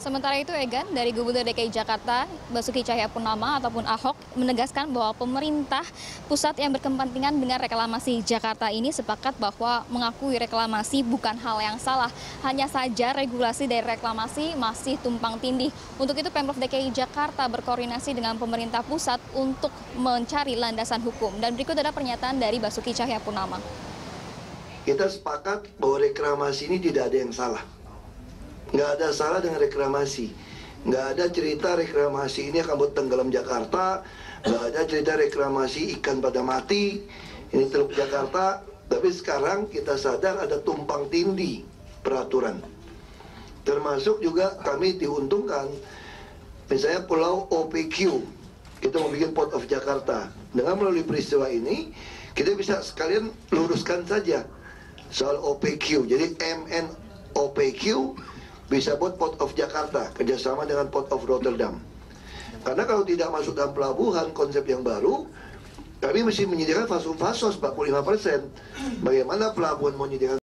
Sementara itu Egan dari Gubernur DKI Jakarta Basuki Cahayapurnama ataupun Ahok menegaskan bahwa pemerintah pusat yang berkepentingan dengan reklamasi Jakarta ini sepakat bahwa mengakui reklamasi bukan hal yang salah. Hanya saja regulasi dari reklamasi masih tumpang tindih. Untuk itu Pemprov DKI Jakarta berkoordinasi dengan pemerintah pusat untuk mencari landasan hukum. Dan berikut ada pernyataan dari Basuki Cahayapurnama. Kita sepakat bahwa reklamasi ini tidak ada yang salah nggak ada salah dengan reklamasi. Nggak ada cerita reklamasi ini akan buat tenggelam Jakarta. Nggak ada cerita reklamasi ikan pada mati. Ini teluk Jakarta. Tapi sekarang kita sadar ada tumpang tindih peraturan. Termasuk juga kami diuntungkan misalnya pulau OPQ kita mau bikin Port of Jakarta. Dengan melalui peristiwa ini kita bisa sekalian luruskan saja soal OPQ jadi MN OPQ bisa buat Port of Jakarta kerjasama dengan Port of Rotterdam. Karena kalau tidak masuk dalam pelabuhan konsep yang baru, kami mesti menyediakan fasos-fasos 45 persen. Bagaimana pelabuhan menyediakan